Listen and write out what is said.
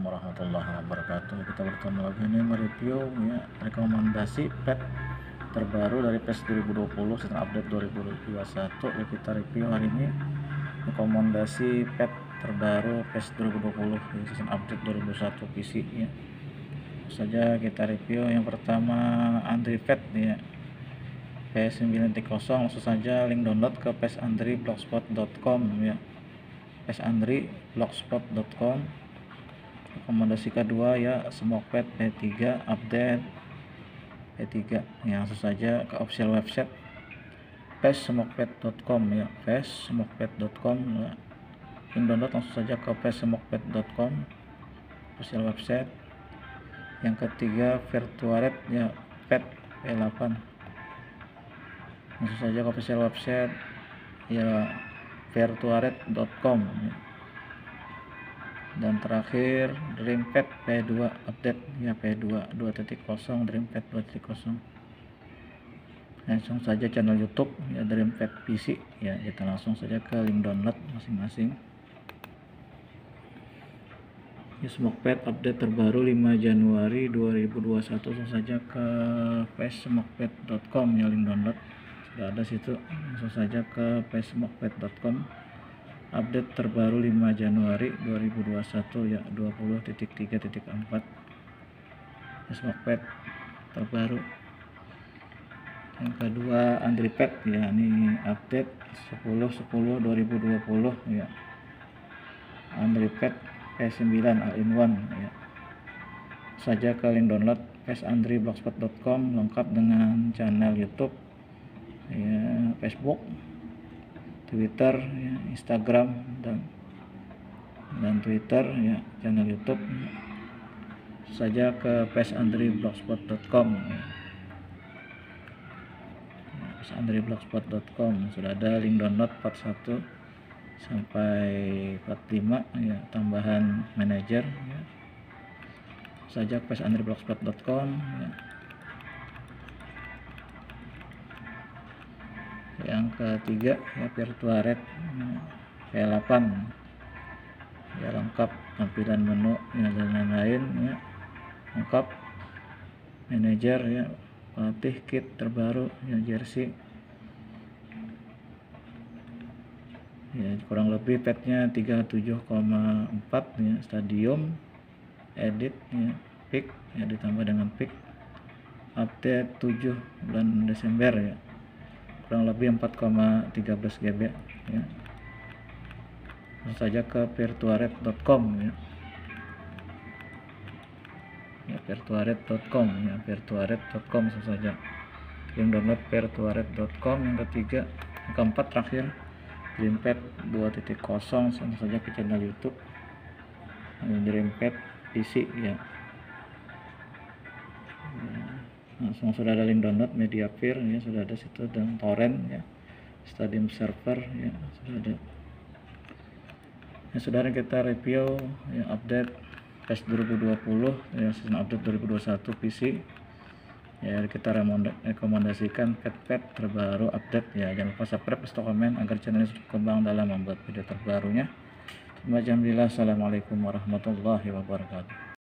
Assalamualaikum warahmatullahi wabarakatuh. Kita bertemu lagi ini mereview ya rekomendasi pet terbaru dari PES 2020 season update 2021 ya kita review hari ini rekomendasi pet terbaru PES 2020 ya, season update 2021 PC ya. Saja kita review. Yang pertama Andri Pet ya. PS 9.0 langsung saja link download ke pesandriblogspot.com ya. Pesandriblogspot.com rekomendasi kedua ya Smokepad P3 update. P3 ya langsung saja ke official website pesmokpad.com ya pesmokpad.com ya. Link download langsung saja ke pesmokpad.com official website. Yang ketiga virtualet ya pet P8 langsung saja ke official website ya virtuaret.com dan terakhir Dreampad P2 update ya P2 2.0 Dreampad 2.0 langsung saja channel YouTube ya Dreampad PC ya kita langsung saja ke link download masing-masing. Ya Smokepad update terbaru 5 Januari 2021 langsung saja ke smokepad.com ya link download. Sudah ada situ. Langsung saja ke facebookpad.com update terbaru 5 Januari 2021 ya 20.3.4 Facebookpad terbaru. Yang kedua Andripad ya ini update 10 10 2020 ya. Andripad P9 all-in-one ya. Saja ke link download pesandriblogspot.com lengkap dengan channel YouTube ya Facebook Twitter ya, Instagram dan dan Twitter ya channel YouTube ya. saja ke pesandriblogspot.com ya. pesandriblogspot.com sudah ada link download 41 sampai 45 ya tambahan manajer ya saja pesandriblogspot.com ya yang ketiga ya virtuaret P8 ya lengkap tampilan menu ya, dan lain-lain ya lengkap. Manajer ya pelatih kit terbaru ya jersey. Ya kurang lebih petnya 37,4 ya stadium edit ya pick ya ditambah dengan pick update 7 bulan Desember ya kurang lebih 4,13 GB ya. Langsung saja ke virtuaret.com ya. Ya virtuaret.com ya virtuaret.com saja. Yang download virtuaret.com yang ketiga, yang keempat terakhir Dreampad 2.0 langsung saja ke channel YouTube Dreampad PC ya langsung sudah ada link download Mediafire ya sudah ada situ dan torrent ya Stadium server ya sudah ada. Ya saudara kita review ya update PES 2020 ya season update 2021 PC ya kita rekomendasikan pet-pet terbaru update ya. Jangan lupa subscribe atau komen agar channel ini berkembang dalam membuat video terbarunya. Alhamdulillah. Assalamualaikum warahmatullahi wabarakatuh